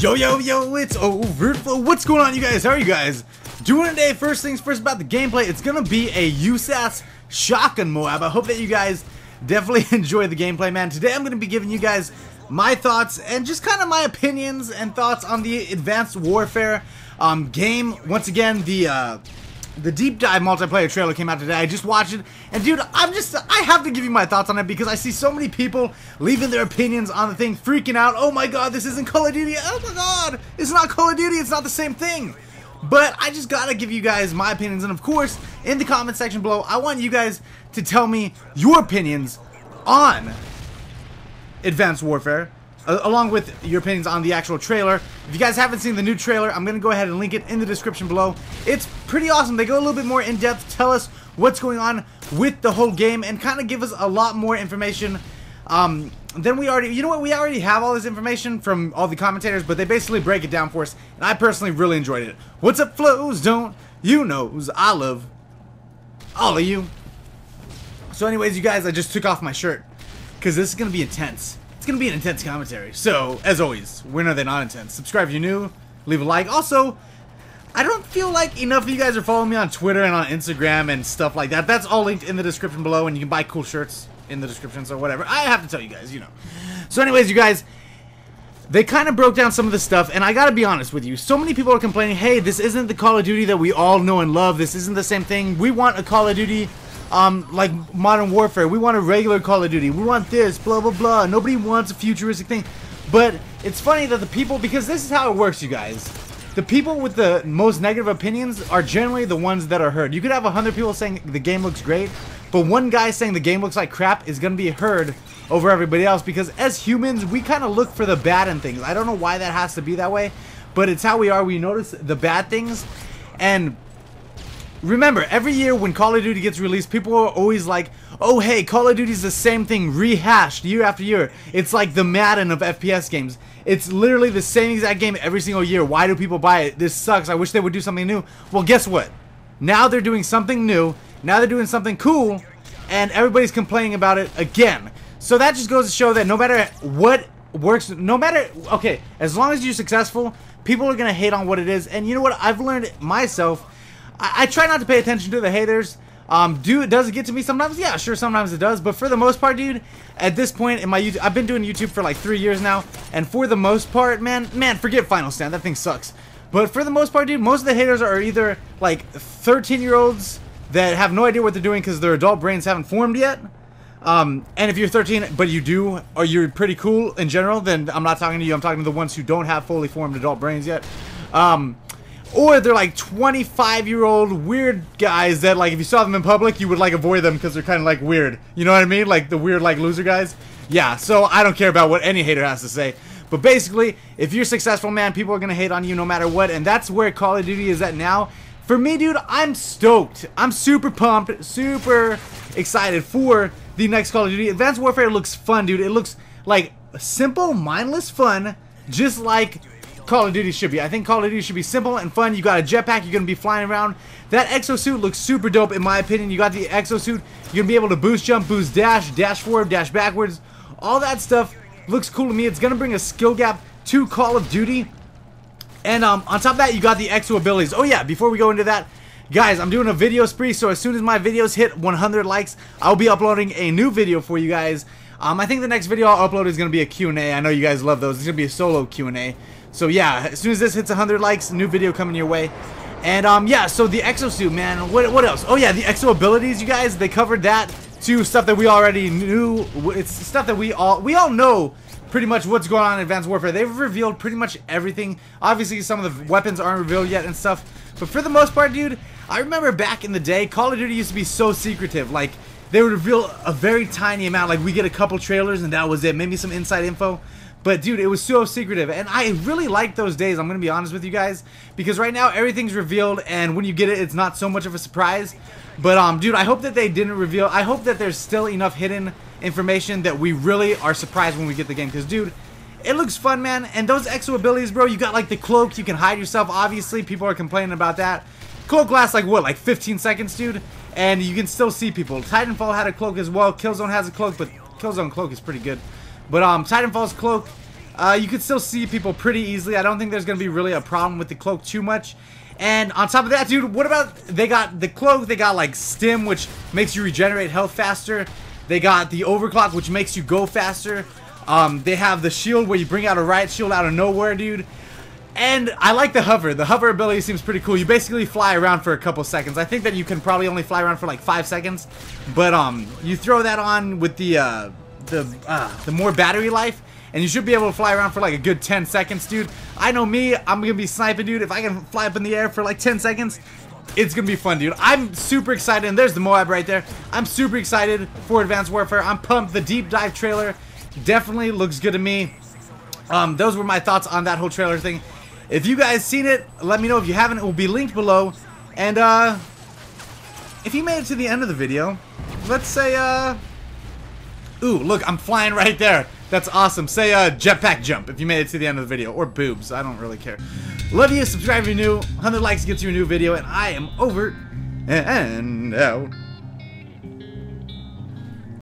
Yo, yo, yo, it's Overtflow. What's going on, you guys? How are you guys doing today? First things first about the gameplay, it's going to be a USAS Shotgun Moab. I hope that you guys definitely enjoy the gameplay, man. Today I'm going to be giving you guys my thoughts and just kind of my opinions and thoughts on the Advanced Warfare um, game. Once again, the uh, the deep dive multiplayer trailer came out today. I just watched it, and dude, I'm just I have to give you my thoughts on it because I see so many people leaving their opinions on the thing, freaking out. Oh my god, this isn't Call of Duty. Oh my god, it's not Call of Duty. It's not the same thing. But I just gotta give you guys my opinions, and of course, in the comment section below, I want you guys to tell me your opinions on Advanced Warfare along with your opinions on the actual trailer. If you guys haven't seen the new trailer, I'm going to go ahead and link it in the description below. It's pretty awesome. They go a little bit more in-depth, tell us what's going on with the whole game, and kind of give us a lot more information um, then we already, you know what, we already have all this information from all the commentators, but they basically break it down for us, and I personally really enjoyed it. What's up, flows? Don't you knows I love all of you. So anyways, you guys, I just took off my shirt, because this is going to be intense going to be an intense commentary. So, as always, when are they not intense? Subscribe if you're new, leave a like. Also, I don't feel like enough of you guys are following me on Twitter and on Instagram and stuff like that. That's all linked in the description below, and you can buy cool shirts in the description, so whatever. I have to tell you guys, you know. So anyways, you guys, they kind of broke down some of the stuff, and I gotta be honest with you. So many people are complaining, hey, this isn't the Call of Duty that we all know and love. This isn't the same thing. We want a Call of Duty um, like Modern Warfare. We want a regular Call of Duty. We want this, blah, blah, blah. Nobody wants a futuristic thing. But it's funny that the people, because this is how it works, you guys. The people with the most negative opinions are generally the ones that are heard. You could have 100 people saying the game looks great, but one guy saying the game looks like crap is going to be heard over everybody else because as humans, we kind of look for the bad in things. I don't know why that has to be that way, but it's how we are. We notice the bad things, and Remember, every year when Call of Duty gets released, people are always like, oh hey, Call of Duty is the same thing rehashed year after year. It's like the Madden of FPS games. It's literally the same exact game every single year. Why do people buy it? This sucks. I wish they would do something new. Well, guess what? Now they're doing something new. Now they're doing something cool. And everybody's complaining about it again. So that just goes to show that no matter what works, no matter, okay, as long as you're successful, people are going to hate on what it is. And you know what? I've learned myself I, I try not to pay attention to the haters. Um, do it does it get to me sometimes? Yeah, sure, sometimes it does. But for the most part, dude, at this point in my YouTube, I've been doing YouTube for like three years now, and for the most part, man, man, forget Final Stand. That thing sucks. But for the most part, dude, most of the haters are either like 13 year olds that have no idea what they're doing because their adult brains haven't formed yet. Um, and if you're 13, but you do, or you're pretty cool in general, then I'm not talking to you. I'm talking to the ones who don't have fully formed adult brains yet. Um, or they're like 25 year old weird guys that like if you saw them in public you would like avoid them because they're kind of like weird. You know what i mean? Like the weird like loser guys? Yeah so i don't care about what any hater has to say. But basically if you're successful man people are gonna hate on you no matter what and that's where call of duty is at now. For me dude i'm stoked. I'm super pumped super excited for the next call of duty. Advanced warfare looks fun dude. It looks like simple mindless fun just like Call of Duty should be. I think Call of Duty should be simple and fun. You got a jetpack, you're going to be flying around. That exosuit looks super dope in my opinion. You got the exosuit, you're going to be able to boost jump, boost dash, dash forward, dash backwards. All that stuff looks cool to me. It's going to bring a skill gap to Call of Duty. And um, on top of that, you got the exo abilities. Oh yeah, before we go into that, guys, I'm doing a video spree, so as soon as my videos hit 100 likes, I'll be uploading a new video for you guys. Um, I think the next video I'll upload is going to be a Q&A. I know you guys love those. It's going to be a solo Q&A. So yeah, as soon as this hits 100 likes, new video coming your way. And um, yeah, so the exosuit, man. What, what else? Oh yeah, the exo abilities, you guys. They covered that to stuff that we already knew. It's stuff that we all we all know pretty much what's going on in Advanced Warfare. They've revealed pretty much everything. Obviously, some of the weapons aren't revealed yet and stuff. But for the most part, dude, I remember back in the day, Call of Duty used to be so secretive. Like, they would reveal a very tiny amount. Like, we get a couple trailers and that was it. Maybe some inside info. But dude, it was so secretive, and I really like those days. I'm gonna be honest with you guys because right now everything's revealed, and when you get it, it's not so much of a surprise. But um, dude, I hope that they didn't reveal. I hope that there's still enough hidden information that we really are surprised when we get the game. Because dude, it looks fun, man. And those exo abilities, bro. You got like the cloak. You can hide yourself. Obviously, people are complaining about that. Cloak lasts like what, like 15 seconds, dude? And you can still see people. Titanfall had a cloak as well. Killzone has a cloak, but Killzone cloak is pretty good. But um, Titanfall's cloak, uh, you can still see people pretty easily. I don't think there's going to be really a problem with the cloak too much. And on top of that, dude, what about, they got the cloak, they got like stim, which makes you regenerate health faster. They got the overclock, which makes you go faster. Um, they have the shield where you bring out a riot shield out of nowhere, dude. And I like the hover. The hover ability seems pretty cool. You basically fly around for a couple seconds. I think that you can probably only fly around for like five seconds. But um, you throw that on with the uh, the uh, the more battery life, and you should be able to fly around for like a good 10 seconds, dude. I know me, I'm gonna be sniping, dude. If I can fly up in the air for like 10 seconds, it's gonna be fun, dude. I'm super excited, and there's the Moab right there. I'm super excited for Advanced Warfare. I'm pumped. The deep dive trailer definitely looks good to me. Um, those were my thoughts on that whole trailer thing. If you guys seen it, let me know. If you haven't, it will be linked below. And, uh, if you made it to the end of the video, let's say, uh, ooh, look, I'm flying right there. That's awesome. Say, uh, jetpack jump if you made it to the end of the video. Or boobs. I don't really care. Love you. Subscribe if you're new. 100 likes gets you a new video. And I am over and out.